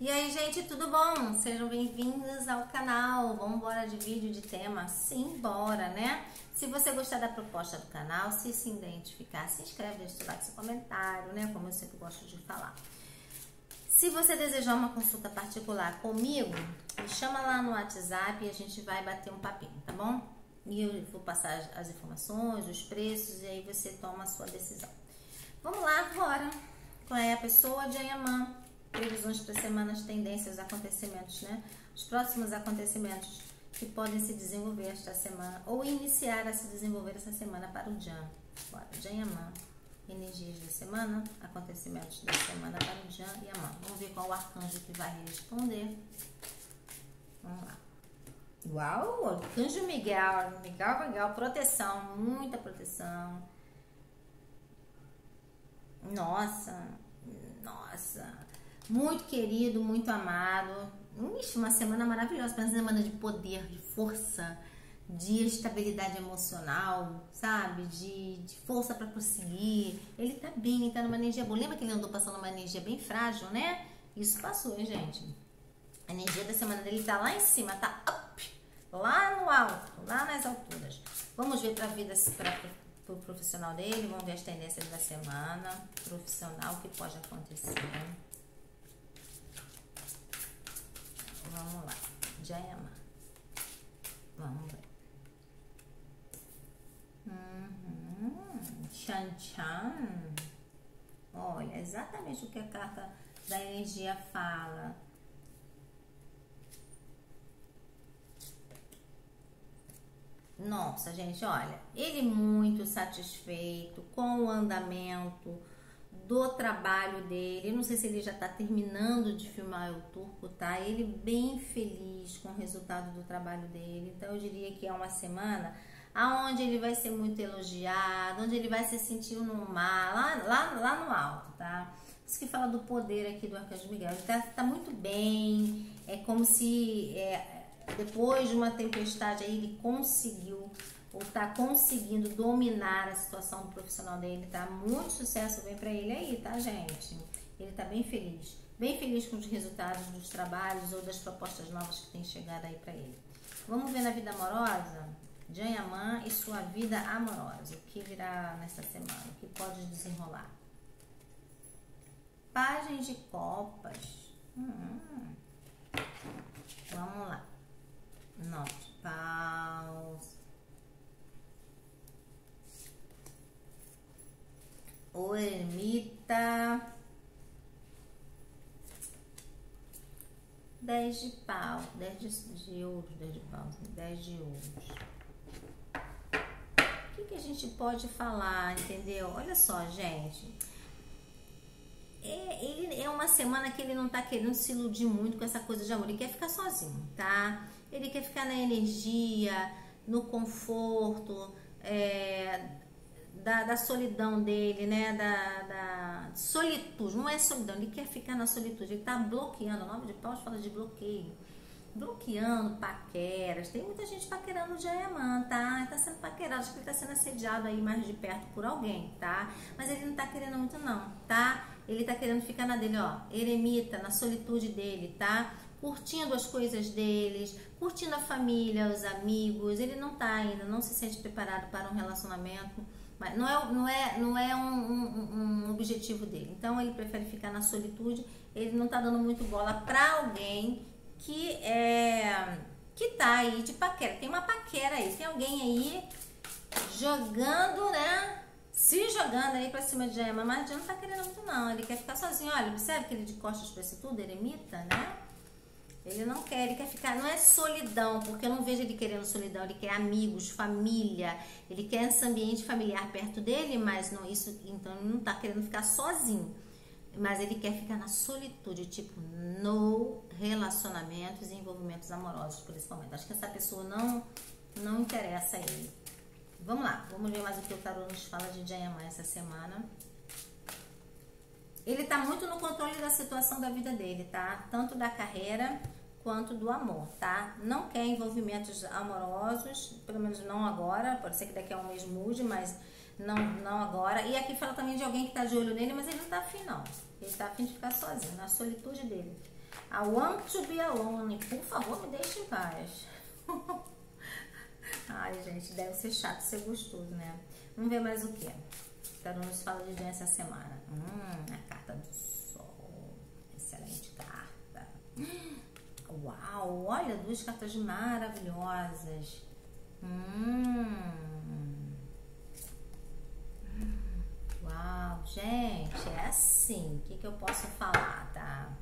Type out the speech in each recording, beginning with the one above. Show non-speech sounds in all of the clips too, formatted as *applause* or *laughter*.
E aí, gente, tudo bom? Sejam bem-vindos ao canal. Vamos embora de vídeo de tema? Sim, bora, né? Se você gostar da proposta do canal, se se identificar, se inscreve, deixa o like, seu comentário, né? Como eu sempre gosto de falar. Se você desejar uma consulta particular comigo, me chama lá no WhatsApp e a gente vai bater um papinho, tá bom? E eu vou passar as informações, os preços e aí você toma a sua decisão. Vamos lá agora. Qual é a pessoa de Ayamã? Previsões para semanas, tendências, acontecimentos, né? Os próximos acontecimentos que podem se desenvolver esta semana ou iniciar a se desenvolver essa semana para o Jan. Bora, Jan e Amã. Energias da semana, acontecimentos da semana para o Jan e Amã. Vamos ver qual o arcanjo que vai responder. Vamos lá. Uau, arcanjo Miguel, Miguel, Miguel, proteção, muita proteção. Nossa, nossa muito querido, muito amado. Ixi, uma semana maravilhosa, uma semana de poder, de força, de estabilidade emocional, sabe? De, de força para conseguir. Ele tá bem, ele tá numa energia boa. Lembra que ele andou passando uma energia bem frágil, né? Isso passou, hein, gente? A energia da semana dele tá lá em cima, tá up, lá no alto, lá nas alturas. Vamos ver pra vida, pra, pro profissional dele, vamos ver as tendências da semana profissional, o que pode acontecer. Vamos lá. Jayama. Vamos ver. Uhum. Chan Chan. Olha, exatamente o que a carta da energia fala. Nossa, gente, olha, ele muito satisfeito com o andamento do trabalho dele. não sei se ele já está terminando de filmar o turco, tá? Ele bem feliz com o resultado do trabalho dele. Então eu diria que é uma semana aonde ele vai ser muito elogiado, onde ele vai se sentir no mar, lá, lá, lá no alto, tá? Isso que fala do poder aqui do Arcanjo Miguel. Ele tá, tá muito bem, é como se é, depois de uma tempestade aí ele conseguiu ou tá conseguindo dominar a situação do profissional dele, tá? Muito sucesso vem para ele aí, tá, gente? Ele tá bem feliz. Bem feliz com os resultados dos trabalhos ou das propostas novas que tem chegado aí para ele. Vamos ver na vida amorosa? Janyaman e sua vida amorosa. O que virá nessa semana? O que pode desenrolar? Página de copas. Hum. Vamos lá. Note paus. de pau, 10 de, de ouro, 10 de pau, 10 de ouro. O que, que a gente pode falar, entendeu? Olha só, gente. É, ele, é uma semana que ele não tá querendo se iludir muito com essa coisa de amor. Ele quer ficar sozinho, tá? Ele quer ficar na energia, no conforto, é, da, da solidão dele, né? Da, da, solitude. Não é solidão, ele quer ficar na solitude. Ele tá bloqueando. O nome de Paulo fala de bloqueio. Bloqueando paqueras. Tem muita gente paquerando o Jayaman, tá? Ele tá sendo paquerado. Acho que ele tá sendo assediado aí mais de perto por alguém, tá? Mas ele não tá querendo muito, não, tá? Ele tá querendo ficar na dele, ó. Eremita, na solitude dele, tá? curtindo as coisas deles, curtindo a família, os amigos. Ele não tá ainda, não se sente preparado para um relacionamento. Mas não é, não é, não é um, um, um objetivo dele. Então ele prefere ficar na solitude. Ele não está dando muito bola para alguém que é que tá aí de paquera. Tem uma paquera aí, tem alguém aí jogando, né? Se jogando aí pra cima de Jaima, mas já não tá querendo muito não. Ele quer ficar sozinho. Olha, observe que ele de costas pra isso tudo, eremita, né? Ele não quer, ele quer ficar, não é solidão, porque eu não vejo ele querendo solidão, ele quer amigos, família, ele quer esse ambiente familiar perto dele, mas não isso, então ele não tá querendo ficar sozinho. Mas ele quer ficar na solitude, tipo, no relacionamentos e envolvimentos amorosos momento. Acho que essa pessoa não não interessa a ele. Vamos lá, vamos ver mais o que o tarô nos fala de Jayama essa semana. Ele tá muito no controle da situação da vida dele, tá? Tanto da carreira quanto do amor, tá? Não quer envolvimentos amorosos, pelo menos não agora, pode ser que daqui a um mês mude, mas não, não agora. E aqui fala também de alguém que tá de olho nele, mas ele não tá afim não. Ele tá afim de ficar sozinho, na solitude dele. I want to be alone. Por favor, me deixe em paz. *laughs* Ai, gente, deve ser chato ser gostoso, né? Vamos ver mais o que. Tarô nos fala de essa semana. Hum, a carta do sol. Excelente carta. Uau, olha, duas cartas maravilhosas. Hum. Uau, gente, é assim. O que, que eu posso falar, tá?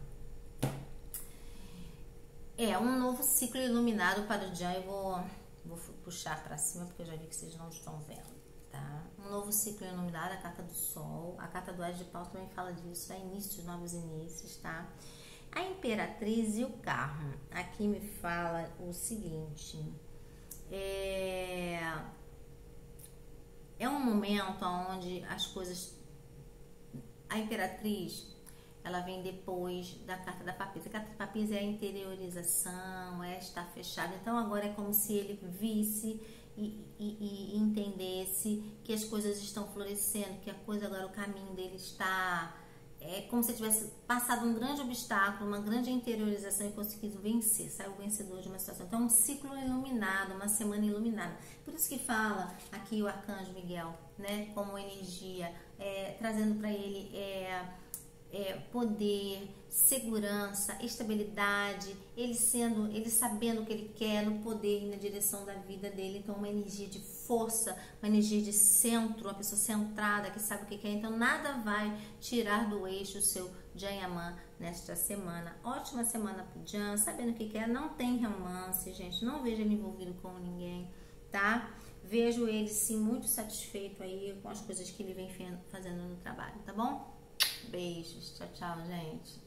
É um novo ciclo iluminado para o Jan. Eu vou, vou puxar para cima porque eu já vi que vocês não estão vendo, tá? Um novo ciclo iluminado, a carta do Sol. A carta do As de Pau também fala disso, é início novos inícios, tá? A Imperatriz e o Carro. Aqui me fala o seguinte: é, é um momento onde as coisas. A Imperatriz ela vem depois da carta da papisa. A carta da papisa é a interiorização, é estar fechado. Então agora é como se ele visse e, e, e, entendesse que as coisas estão florescendo, que a coisa agora, o caminho dele está. É como se tivesse passado um grande obstáculo, uma grande interiorização e conseguido vencer, saiu vencedor de uma situação. Então, um ciclo iluminado, uma semana iluminada. Por isso que fala aqui o arcanjo Miguel, né, como energia, é, trazendo para ele. É, é, poder, segurança, estabilidade, ele sendo, ele sabendo o que ele quer, no poder e na direção da vida dele, então uma energia de força, uma energia de centro, uma pessoa centrada que sabe o que quer, então nada vai tirar do eixo o seu Jayaman nesta semana. Ótima semana pro Jan, sabendo o que quer, não tem romance, gente, não vejo ele envolvido com ninguém, tá? Vejo ele sim muito satisfeito aí com as coisas que ele vem fazendo no trabalho, tá bom? Beijos. Tchau, tchau, gente.